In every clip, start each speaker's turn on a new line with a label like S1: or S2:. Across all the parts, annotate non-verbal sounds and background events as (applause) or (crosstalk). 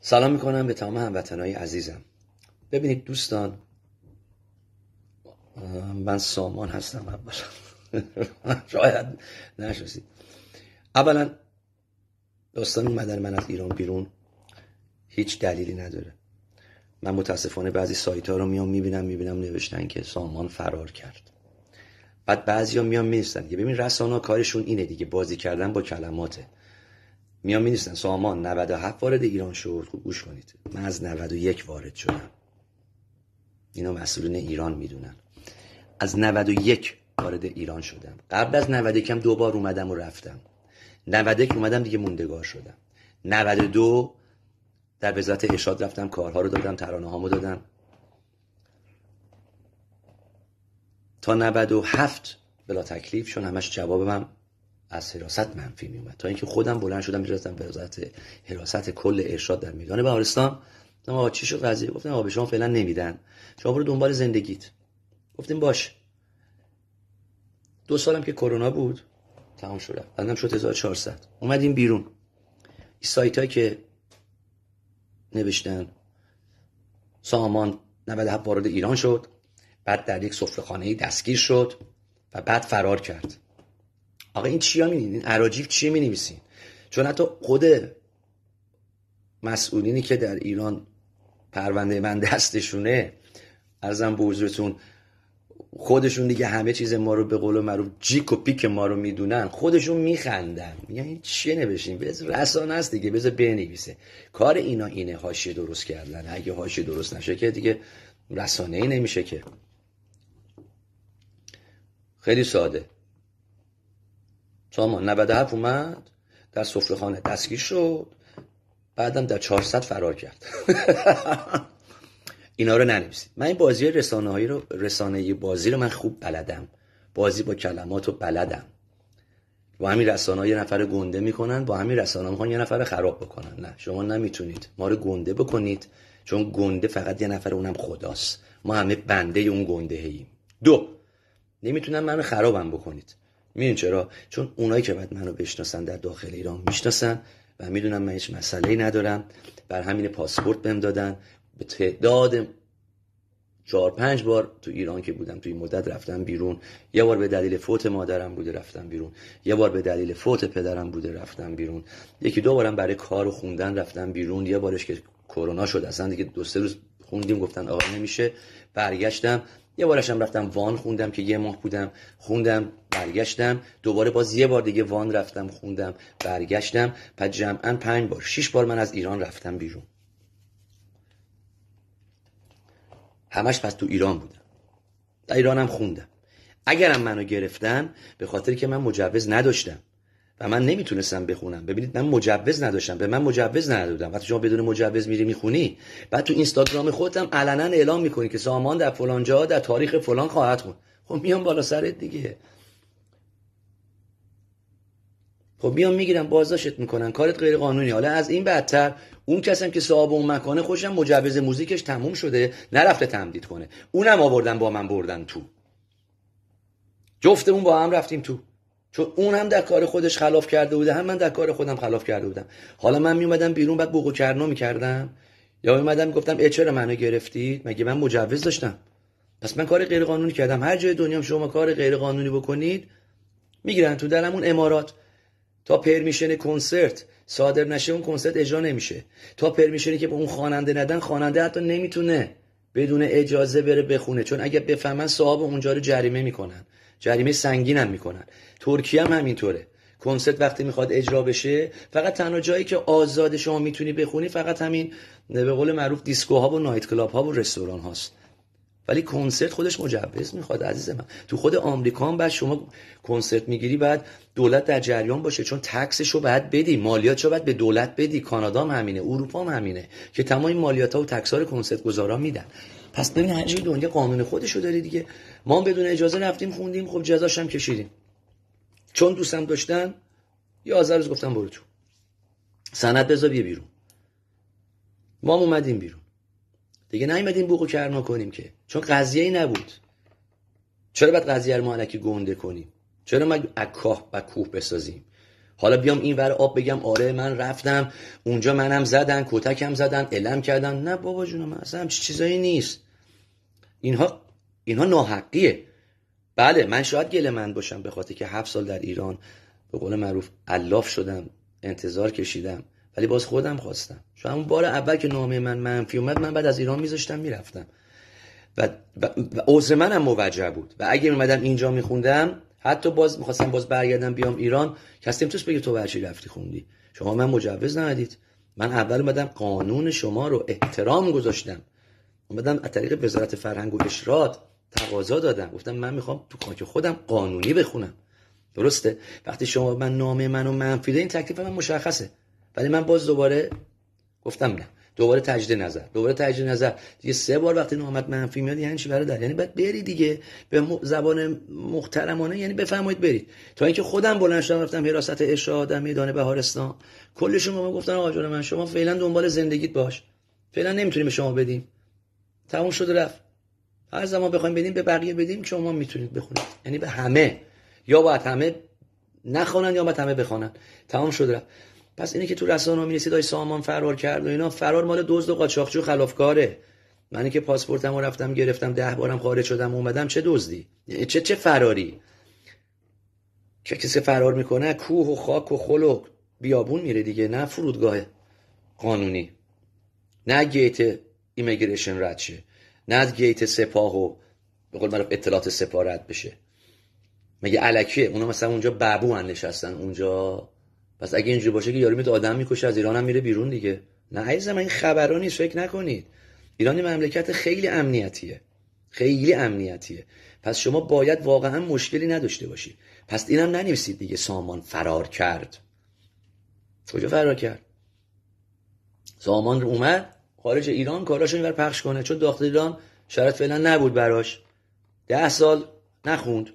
S1: سلام می‌کنم به تمام هموطنهای عزیزم. ببینید دوستان من سامان هستم اولا (laughs) شاید نشستید اولا داستان اومدن من از ایران بیرون هیچ دلیلی نداره. من متاسفانه بعضی سایت ها رو میام می‌بینم می‌بینم نوشتن که سامان فرار کرد. بعد بعضی ها میان می‌رسن که ببین رسانه کارشون اینه دیگه بازی کردن با کلماته. میان می‌رسن سامان 97 وارد ایران شد خوب گوش کنید. من از 91 وارد شدم. اینا مسئولین ایران می‌دونن. از 91 وارد ایران شدم. قبل از 91 هم دو بار اومدم و رفتم. 91 اومدم دیگه موندگار شدم. 92 در وزارت ارشاد رفتم کارها رو دادم ترانه هامو دادم. تا 97 بلا تکلیف چون همش جوابم از حراست منفی میومد تا اینکه خودم بلند شدم می‌رفتم به وزارت حراست کل ارشاد در میدان بهارستان. گفتم آقا چی شد قضیه گفتم آقا به شما فعلا نمیدن. شما برو دنبال زندگیت. گفتیم باش. دو سالم که کرونا بود تمام شد. بعدم شد 1400 اومدیم بیرون. این سایت که نوشتن سامان 97 وارد ایران شد. بعد در یک سفرهخانه دستگیر شد و بعد فرار کرد. آقا این چیا می این عراجیف چی می نویسین چون حتی خود مسئولینی که در ایران پرونده من دستشونه ارزم به حضورتون خودشون دیگه همه چیز ما رو به قول معروف جیک و پیک ما رو می‌دونن خودشون میخندن. میگن این چیه نوشین بز رسانه است دیگه بذار بنویسه. کار اینا اینه حاشیه درست کردن. اگه حاشیه درست نشه که دیگه رسانه ای نمیشه که. خیلی ساده. سامان 97 اومد در خانه دستگیر شد بعدم در 400 فرار کرد. (laughs) اینا رو ننویسید. من این بازی رسانه رو رسانه بازی رو من خوب بلدم. بازی با کلمات رو بلدم. با همین رسانه یه نفر گنده می‌کنن با همین رسانه ها یه نفر خراب بکنن. نه شما نمی‌تونید. ما رو گنده بکنید چون گنده فقط یه نفر اونم خداست. ما همه بنده اون گنده هیم دو نمی‌تونن منو خرابم بکنید. میدون چرا؟ چون اونایی که بعد منو بشناسن در داخل ایران می‌شناسن و می‌دونم من هیچ مسئله ندارم. بر همین پاسپورت بهم دادن. به تعداد چهار پنج بار تو ایران که بودم توی مدت رفتم بیرون. یه بار به دلیل فوت مادرم بوده رفتم بیرون. یه بار به دلیل فوت پدرم بوده رفتم بیرون. یکی دو بارم برای کار و خوندن رفتم بیرون. یه بارش که کرونا شد اصلا دیگه دو سه روز خوندیم گفتن آقا نمیشه. برگشتم. یه بارشم رفتم وان خوندم که یه ماه بودم خوندم برگشتم. دوباره باز یه بار دیگه وان رفتم خوندم برگشتم. پس جمعا پنج بار شش بار من از ایران رفتم بیرون. همش پس تو ایران بودم. در ایرانم خوندم. اگرم منو گرفتن به خاطر که من مجوز نداشتم. و من نمی‌تونستم بخونم. ببینید من مجوز نداشتم. به من مجوز ندادم. وقتی شما بدون مجوز میری می‌خونی بعد تو اینستاگرام خودت هم علنا اعلام می‌کنی که سامان در فلان جا در تاریخ فلان خواهد خون. خب میام بالا سرت دیگه. خب میام می‌گیرم بازداشت می‌کنن کارت غیر قانونی حالا از این بدتر اون کسیم که صاحب اون مکانه خوشم مجوز موزیکش تموم شده نرفته تمدید کنه. اونم آوردن با من بردن تو. جفتمون با هم رفتیم تو. چون اون هم در کار خودش خلاف کرده بوده هم من در کار خودم خلاف کرده بودم. حالا من می اومدم بیرون بعد بوق و کرنا می‌کردم. یا می اومدم گفتم ای چرا منو گرفتید؟ مگه من مجوز داشتم؟ پس من کار غیر قانونی کردم. هر جای دنیا شما کار غیر قانونی بکنید می‌گیرن تو درمون امارات. تا permission کنسرت صادر نشه اون کنسرت اجرا نمیشه. تا permission ی که به اون خواننده ندن خواننده حتی نمی‌تونه بدون اجازه بره بخونه. چون اگه بفهمن صاحب اونجا رو جریمه می‌کنن. جریمه سنگین هم می‌کنن. ترکیه هم همینطوره. کنسرت وقتی می‌خواد اجرا بشه فقط تنها جایی که آزاد شما می‌تونی بخونی فقط همین به قول معروف دیسکوها و night club ها و رستوران هاست. ولی کنسرت خودش مجوز می‌خواد عزیز من. تو خود آمریکا هم بعد شما کنسرت می‌گیری بعد دولت در جریان باشه چون تکسشو بعد بدی مالیاتشو بعد به دولت بدی. کانادا هم همینه اروپا هم همینه که تمام مالیات ها و تکس کنسرت گذارا میدن. پس ببین هر دنیا قانون خودشو داره دیگه. ما بدون اجازه رفتیم خوندیم خب جزاش هم کشیدیم. چون دوستم داشتن یا روز گفتم برو تو. سند بذار بیا بیرون. ما هم اومدیم بیرون. دیگه نیومدیم بوق و کرنا کنیم که. چون قضیه ای نبود. چرا باید قضیه رو ما گنده کنیم؟ چرا ما اکاه و کوه بسازیم؟ حالا بیام این ور آب بگم آره من رفتم. اونجا منم زدن کتکم زدن علم کردن. نه بابا جونم اصلا همچی چیزایی نیست. اینها اینها ناحقیه. بله من شاید گله من باشم به خاطر که هفت سال در ایران به قول معروف الاف شدم انتظار کشیدم. ولی باز خودم خواستم. شاید اون بار اول که نامه من منفی اومد من بعد از ایران میذاشتم می‌رفتم. و, عذر منم موجه بود. و اگه اومدم اینجا میخوندم حتی باز می‌خواستم باز برگردم بیام ایران کسی توس بگه تو برچی رفتی خوندی. شما من مجوز ندید من اول اومدم قانون شما رو احترام گذاشتم. اومدم از طریق وزارت فرهنگ و اشراد تقاضا دادم. گفتم من می‌خوام تو خاک خودم قانونی بخونم. درسته؟ وقتی شما من نامه منو منفی این تکلیف من مشخصه. ولی من باز دوباره گفتم نه. دوباره تجدید نظر دوباره تجدید نظر. دیگه سه بار وقتی نامت منفی میاد یعنی چی برادر؟ یعنی بعد بری دیگه. به زبان محترمانه یعنی بفرمایید برید. تا اینکه خودم بلند شدم رفتم حراست ارشاد میدان بهارستان. کل شما گفتن آقا جون من شما فعلا دنبال زندگیت باش. فعلا نمی‌تونیم به شما بدیم. تموم شده رفت. هر زمان بخوایم بدیم به بقیه بدیم شما می‌تونید بخونید. یعنی به همه. یا باید همه نخوانن یا باید همه بخوانن. تمام شده رفت. پس اینه که تو رسانه می‌رسید داش سامان فرار کرد و اینا فرار مال دزد و قاچاقچی و خلافکاره. من که پاسپورتم رو رفتم گرفتم ده بارم خارج شدم اومدم چه دزدی؟ چه چه فراری؟ که کسی فرار می‌کنه کوه و خاک و خل و بیابون میره دیگه نه فرودگاه قانونی. نه گیت immigration رد شه. نه گیت سپاه و به قول معروف اطلاعات سپاه رد بشه. مگه علکیه؟ اونا مثلا اونجا بابو نشستن اونجا پس اگه اینجوری باشه که یارو میاد آدم می‌کشه از ایران هم میره بیرون دیگه. نه عزیزم این خبرا نیست فکر نکنید. ایران مملکت خیلی امنیتیه. خیلی امنیتیه. پس شما باید واقعا مشکلی نداشته باشی. پس اینم ننویسید دیگه سامان فرار کرد. کجا فرار کرد؟ سامان رو اومد خارج ایران کاراشو اینور پخش کنه. چون داخل ایران شرط فعلا نبود براش. ده سال نخوند.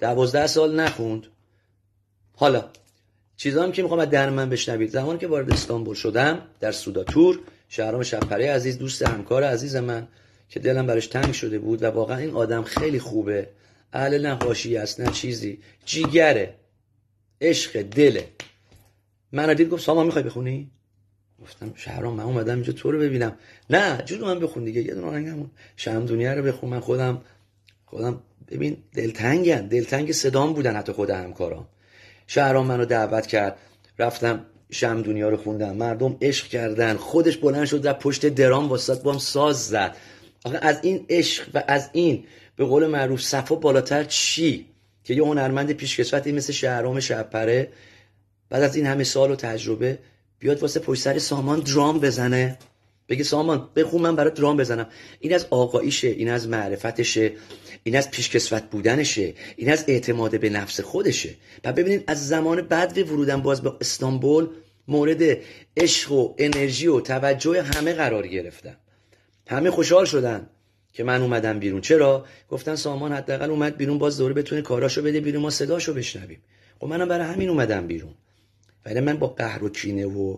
S1: دوازده سال نخوند. حالا چیزا هم که می‌خوام از در من بشنوید. زمانی که وارد استانبول شدم در سوداتور شهرام شبپره عزیز دوست همکار عزیز من که دلم براش تنگ شده بود و واقعا این آدم خیلی خوبه. اهل نقاشی است نه چیزی. جیگره. عشق دله. من دید گفت سامان می‌خوای بخونی؟ گفتم شهرام من اومدم اینجا تو رو ببینم. نه جون من بخون دیگه یه دونه آهنگمون شم دنیا رو بخون. من خودم خودم ببین دلتنگن. دلتنگ صدام بودن حتی خود همکارام. شهرام منو دعوت کرد. رفتم شم دنیا رو خوندم. مردم عشق کردن. خودش بلند شد در پشت درام واسط با هم ساز زد. آخه از این عشق و از این به قول معروف صفا بالاتر چی؟ که یه هنرمند پیشکسوتی مثل شهرام شبپره بعد از این همه سال و تجربه بیاد واسه پشت سر سامان درام بزنه. بگه سامان بخون من برای درام بزنم. این از آقاییشه این از معرفتشه این از پیشکسوت بودنشه این از اعتماد به نفس خودشه. و ببینید از زمان بعد ورودم باز به استانبول مورد عشق و انرژی و توجه همه قرار گرفتم همه خوشحال شدن که من اومدم بیرون. چرا؟ گفتن سامان حداقل اومد بیرون باز دوره بتونه کاراشو بده بیرون ما صداشو بشنویم. خب منم برای همین اومدم بیرون. ولی من با قهر و کینه و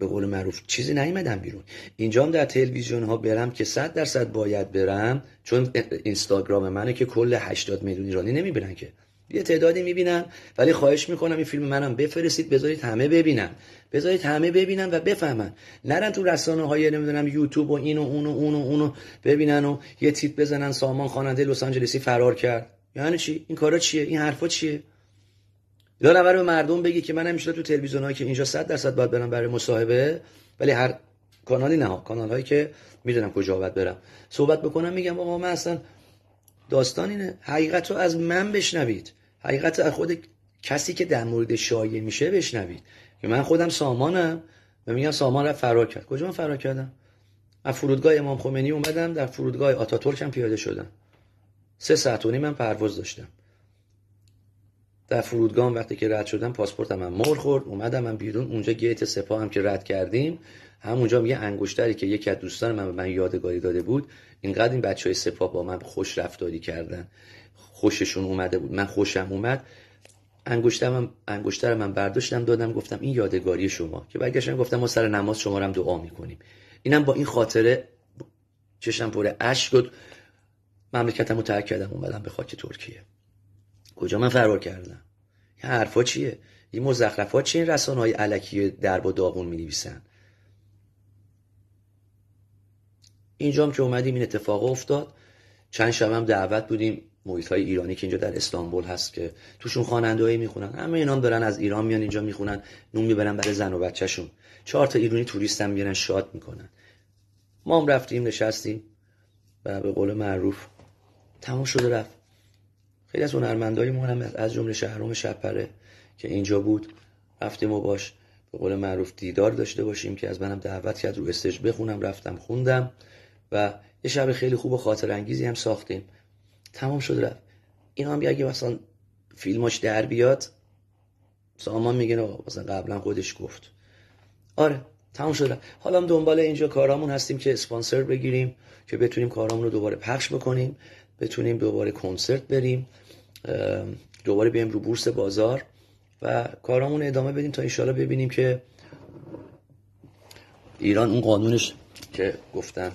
S1: به قول معروف چیزی نیومدم بیرون. اینجا هم در تلویزیون ها برم که صد درصد باید برم چون اینستاگرام منه که کل 80 میلیون ایرانی نمی‌بینن که. یه تعدادی می‌بینن ولی خواهش می‌کنم این فیلم منم بفرستید بذارید همه ببینن. بذارید همه ببینن و بفهمن. نرن تو رسانه های نمی‌دونم یوتیوب و این و اون و اون و اونو ببینن و یه تیپ بزنن سامان خواننده لس آنجلسی فرار کرد. یعنی چی؟ این کارا چیه؟ این حرفا چیه؟ نور به مردم بگی که من همیشه تو تلویزیون که اینجا 100 درصد باید برم برای مصاحبه ولی هر کانالی نه کانال هایی که می‌دونم کجا باید برم. صحبت بکنم میگم آقا من اصلا داستان اینه. حقیقت رو از من بشنوید. حقیقت از خود کسی که در مورد شایع میشه بشنوید. که من خودم سامانم و میگم سامان رو فرار کرد. کجا من فرار کردم؟ از فرودگاه امام خمینی اومدم در فرودگاه آتاتورک هم پیاده شدم. سه ساعت و نیم من پرواز داشتم. در فرودگاه وقتی که رد شدم پاسپورتم هم مر خورد اومدم من بیرون اونجا گیت سپاه هم که رد کردیم همونجا میگه انگشتری که یکی از دوستان من به من یادگاری داده بود اینقدر این بچه های سپاه با من خوش رفتاری کردن. خوششون اومده بود. من خوشم اومد. انگشترم انگشتر من برداشتم دادم گفتم این یادگاری شما. که برگشتم گفتم ما سر نماز شما رو هم دعا می‌کنیم. اینم با این خاطره چشم پر اشک شد. مملکتم ترک کردم اومدم به خاک ترکیه. کجا من فرار کردم؟ این حرفا چیه؟ این مزخرفات چه این رسانه های علکی درب و داغون می نویسن اینجام که اومدیم این اتفاق افتاد چند شب هم دعوت بودیم. محیط های ایرانی که اینجا در استانبول هست که توشون خواننده هایی می‌خونن. همه اینا دارن از ایران میان اینجا می‌خونن نون می‌برن برای زن و بچهشون. چهار تا ایرانی توریست هم میارن شاد می‌کنن. ما هم رفتیم نشستیم و به قول معروف تمام شده رفت. خیلی از هنرمندای ما هم از جمله شهرام شپره که اینجا بود. رفتیم و باش به قول معروف دیدار داشته باشیم که از منم دعوت کرد رو استج بخونم رفتم خوندم و یه شب خیلی خوب و خاطر انگیزی هم ساختیم. تمام شده رفت. این هم اگه مثلا فیلماش در بیاد سامان میگه مثلا قبلا خودش گفت. آره تمام شده حالا هم دنبال اینجا کارامون هستیم که اسپانسر بگیریم که بتونیم کارامون رو دوباره پخش بکنیم. بتونیم دوباره کنسرت بریم دوباره بیم رو بورس بازار و کارامون ادامه بدیم تا انشالله ببینیم که ایران اون قانونش که گفتن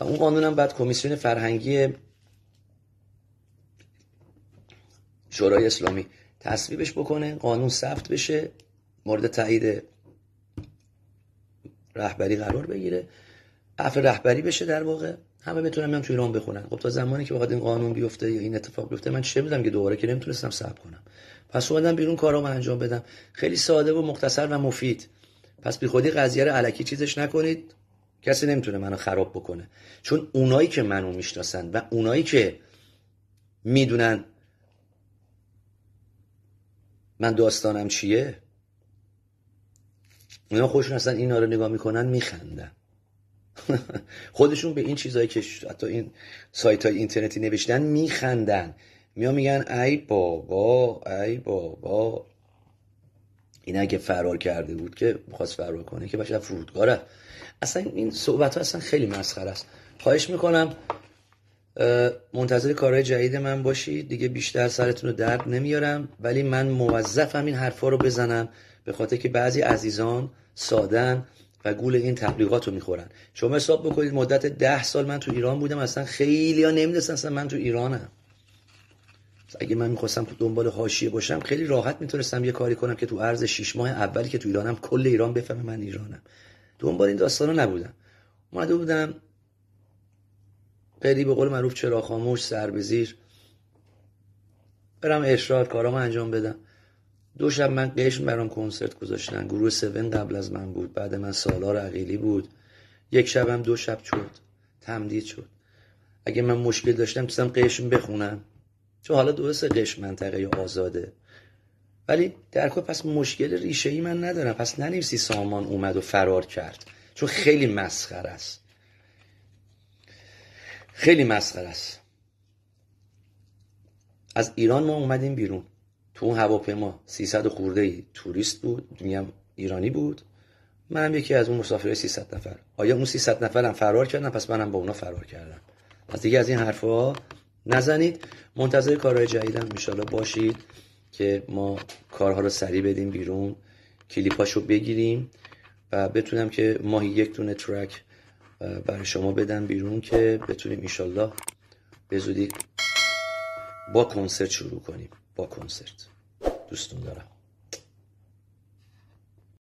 S1: و اون قانونم بعد کمیسیون فرهنگی شورای اسلامی تصویبش بکنه قانون ثبت بشه مورد تایید رهبری قرار بگیره عفو رهبری بشه در واقع. همه بتونن میام تو ایران بخونن. خب تا زمانی که بخواد این قانون بیفته یا این اتفاق بیفته من چه می‌دونم که دوباره که نمی‌تونستم صبر کنم. پس اومدم بیرون کارامو انجام بدم. خیلی ساده و مختصر و مفید. پس بی خودی قضیه رو علکی چیزش نکنید. کسی نمی‌تونه منو خراب بکنه. چون اونایی که منو می‌شناسن و اونایی که می‌دونن من داستانم چیه اونا خودشون اصلا اینا رو نگاه می‌کنن میخندن. (laughs) خودشون به این چیزهایی که حتی این سایت های اینترنتی نوشتن میخندن. میان میگن ای بابا ای بابا. این اگه فرار کرده بود که می‌خواست فرار کنه که باشه فرودگاره اصلا این صحبت ها اصلا خیلی مسخره است. خواهش می‌کنم منتظر کارهای جدید من باشید دیگه بیشتر سرتون رو درد نمیارم. ولی من موظفم این حرفا رو بزنم. به خاطر که بعضی عزیزان سادن گول این تبلیغات رو می‌خورن. شما حساب بکنید مدت ده سال من تو ایران بودم اصلا خیلی ها نمی‌دونستن اصلا من تو ایرانم. اگه من می‌خواستم دنبال حاشیه باشم خیلی راحت می‌تونستم یه کاری کنم که تو عرض شیش ماه اولی که تو ایرانم کل ایران بفهمه من ایرانم. دنبال این داستانا نبودم. اومده بودم خیلی به قول معروف چرا خاموش سر بزیر برم اشرار کارامو انجام بدم. دو شب من قشم برام کنسرت گذاشتن. گروه سون قبل از من بود. بعد من سالار عقیلی بود. یک شبم دو شب شد. تمدید شد. اگه من مشکل داشتم توستم قشم بخونم. چون حالا درست قشم منطقه آزاده. ولی در کل پس مشکل ریشه ای من ندارم. پس ننویسی سامان اومد و فرار کرد. چون خیلی مسخر است. خیلی مسخر است. از ایران ما اومدیم بیرون. تو اون هواپیما 300 خورده ای توریست بود میگم ایرانی بود. منم یکی از اون مسافرهای 300 نفر. آیا اون 300 نفرم فرار کردن؟ پس منم با اونا فرار کردم. پس دیگه از این حرفا نزنید. منتظر کارهای جدیدم ان باشید که ما کارها رو سریع بدیم بیرون کلیپاشو بگیریم و بتونم که ماهی یک دونه ترک برای شما بدم بیرون که بتونیم ایشالله به زودی با کنسرت شروع کنیم. با کنسرت دوستون دارم